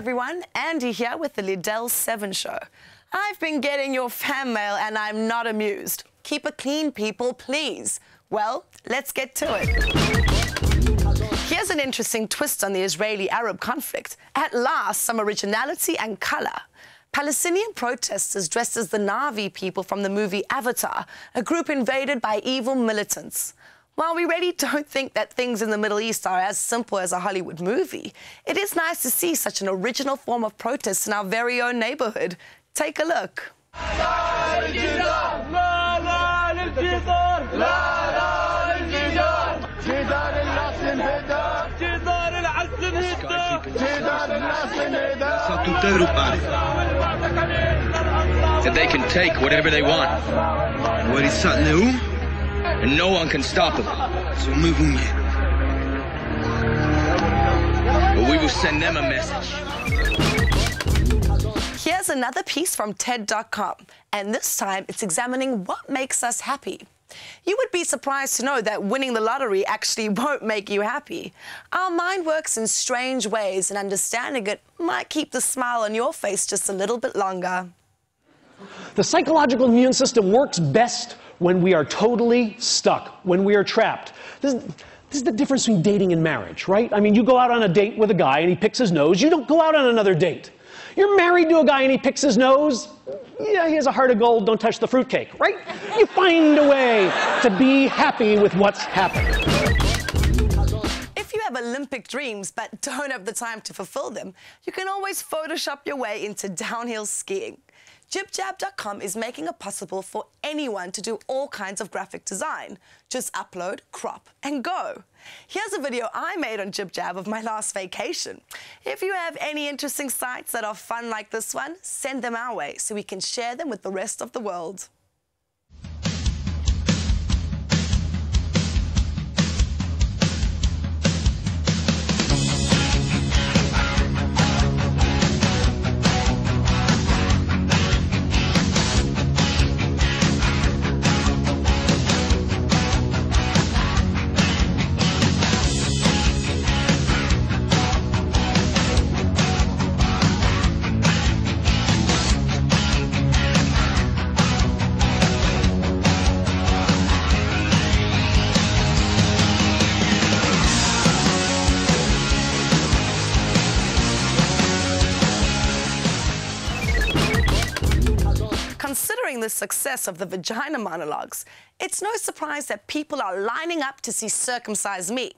everyone. Andy here with the Leadel 7 Show. I've been getting your fan mail and I'm not amused. Keep it clean, people, please. Well, let's get to it. Here's an interesting twist on the Israeli-Arab conflict. At last, some originality and colour. Palestinian protesters dressed as the Na'vi people from the movie Avatar, a group invaded by evil militants. While we really don't think that things in the Middle East are as simple as a Hollywood movie, it is nice to see such an original form of protest in our very own neighborhood. Take a look. That they can take whatever they want. And no one can stop them. But we will send them a message. Here's another piece from TED.com, and this time it's examining what makes us happy. You would be surprised to know that winning the lottery actually won't make you happy. Our mind works in strange ways, and understanding it might keep the smile on your face just a little bit longer. The psychological immune system works best when we are totally stuck, when we are trapped. This, this, is the difference between dating and marriage, right? I mean, you go out on a date with a guy and he picks his nose. You don't go out on another date. You're married to a guy and he picks his nose. Yeah, he has a heart of gold, don't touch the fruitcake, right? You find a way to be happy with what's happened. If you have Olympic dreams but don't have the time to fulfill them, you can always Photoshop your way into downhill skiing. JibJab.com is making it possible for anyone to do all kinds of graphic design. Just upload, crop, and go. Here's a video I made on JibJab of my last vacation. If you have any interesting sites that are fun like this one, send them our way so we can share them with the rest of the world. Considering the success of the vagina monologues, it's no surprise that people are lining up to see Circumcise Me.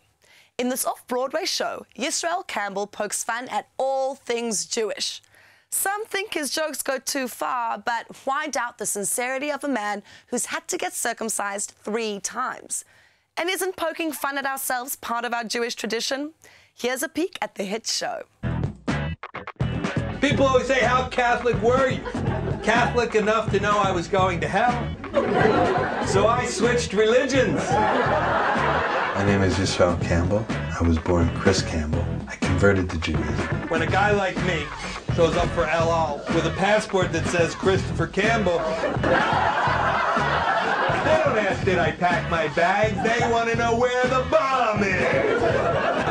In this off-Broadway show, Yisrael Campbell pokes fun at all things Jewish. Some think his jokes go too far, but why doubt the sincerity of a man who's had to get circumcised three times? And isn't poking fun at ourselves part of our Jewish tradition? Here's a peek at the hit show. People always say, How Catholic were you? Catholic enough to know I was going to hell. So I switched religions. My name is Yisrael Campbell. I was born Chris Campbell. I converted to Judaism. When a guy like me shows up for El Al with a passport that says Christopher Campbell, they don't ask did I pack my bags, they want to know where the bomb is.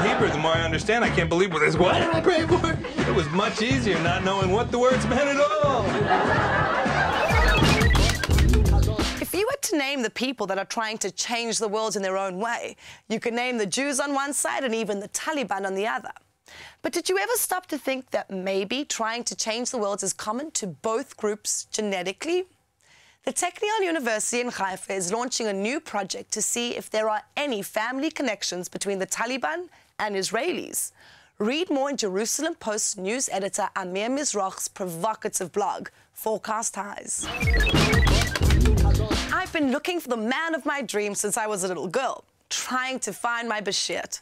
Hebrew, the more I understand, I can't believe what this. What did I pray for? It was much easier not knowing what the words meant at all. If you were to name the people that are trying to change the world in their own way, you could name the Jews on one side and even the Taliban on the other. But did you ever stop to think that maybe trying to change the world is common to both groups genetically? The Technion University in Haifa is launching a new project to see if there are any family connections between the Taliban and Israelis. Read more in Jerusalem Post news editor Amir Mizroch's provocative blog, Forecast Ties. I've been looking for the man of my dreams since I was a little girl, trying to find my Bashert.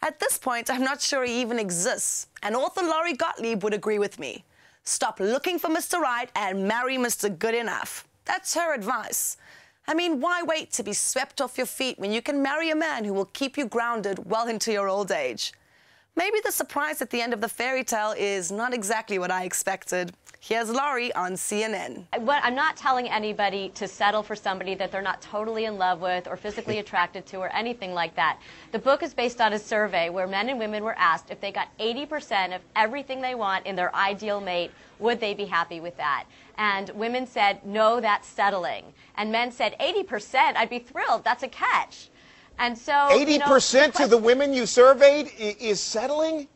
At this point, I'm not sure he even exists, and author Lori Gottlieb would agree with me. Stop looking for Mr. Right and marry Mr. Good Enough. That's her advice. I mean, why wait to be swept off your feet when you can marry a man who will keep you grounded well into your old age? Maybe the surprise at the end of the fairy tale is not exactly what I expected. Here's Lori on CNN. What, I'm not telling anybody to settle for somebody that they're not totally in love with or physically attracted to or anything like that. The book is based on a survey where men and women were asked if they got 80% of everything they want in their ideal mate, would they be happy with that? And women said, no, that's settling. And men said, 80%, I'd be thrilled, that's a catch. And so 80% you know, to the women you surveyed is settling?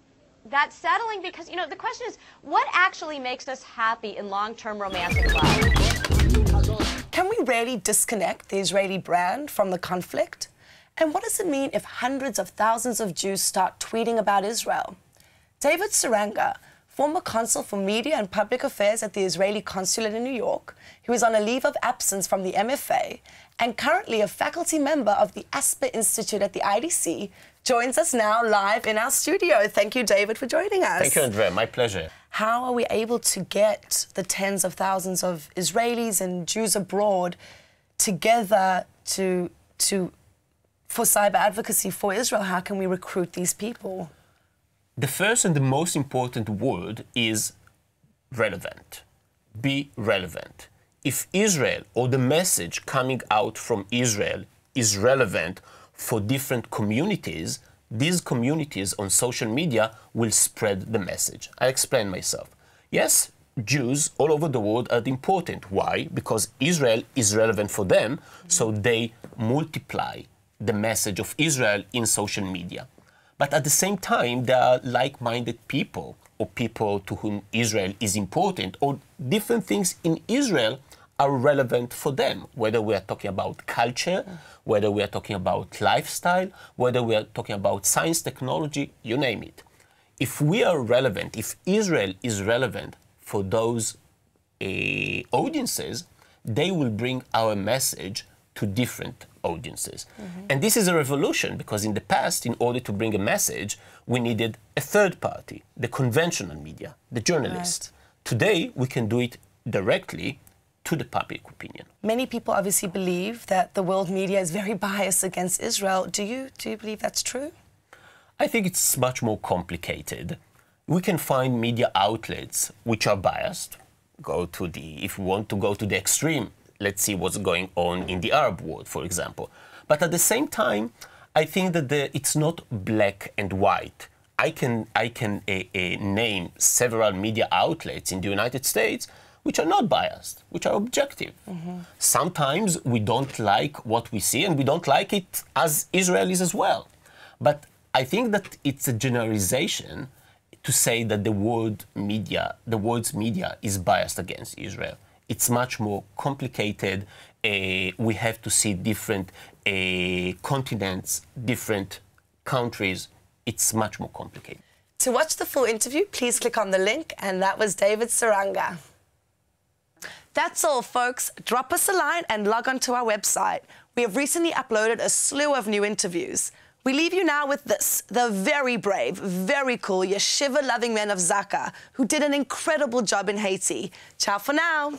that's settling because you know the question is what actually makes us happy in long-term romantic love Can we really disconnect the Israeli brand from the conflict? And what does it mean if hundreds of thousands of Jews start tweeting about Israel? David Saranga, former consul for media and public affairs at the Israeli consulate in New York, who is on a leave of absence from the MFA and currently a faculty member of the Asper Institute at the IDC, joins us now live in our studio. Thank you, David, for joining us. Thank you, Andrea. My pleasure. How are we able to get the tens of thousands of Israelis and Jews abroad together to to for cyber advocacy for Israel? How can we recruit these people? The first and the most important word is relevant. Be relevant. If Israel or the message coming out from Israel is relevant for different communities, these communities on social media will spread the message. I explain myself. Yes, Jews all over the world are important. Why? Because Israel is relevant for them, so they multiply the message of Israel in social media. But at the same time, there are like minded people or people to whom Israel is important, or different things in Israel are relevant for them, whether we are talking about culture, whether we are talking about lifestyle, whether we are talking about science, technology, you name it. If we are relevant, if Israel is relevant for those uh, audiences, they will bring our message to different audiences. And this is a revolution because in the past, in order to bring a message, we needed a third party, the conventional media, the journalists. Today, we can do it directly to the public opinion. Many people obviously believe that the world media is very biased against Israel. Do you do you believe that's true? I think it's much more complicated. We can find media outlets which are biased. Go to the, if we want to go to the extreme, let's see what's going on in the Arab world, for example. But at the same time, I think that the, it's not black and white. I can, I can uh, uh, name several media outlets in the United States which are not biased, which are objective. Sometimes we don't like what we see and we don't like it as Israelis as well. But I think that it's a generalization to say that the world media, the world's media is biased against Israel. It's much more complicated. Uh, we have to see different uh, continents, different countries. It's much more complicated. To watch the full interview, please click on the link, and that was David Saranga. That's all, folks. Drop us a line and log on to our website. We have recently uploaded a slew of new interviews. We leave you now with this the very brave, very cool yeshiva loving men of Zaka, who did an incredible job in Haiti. Ciao for now.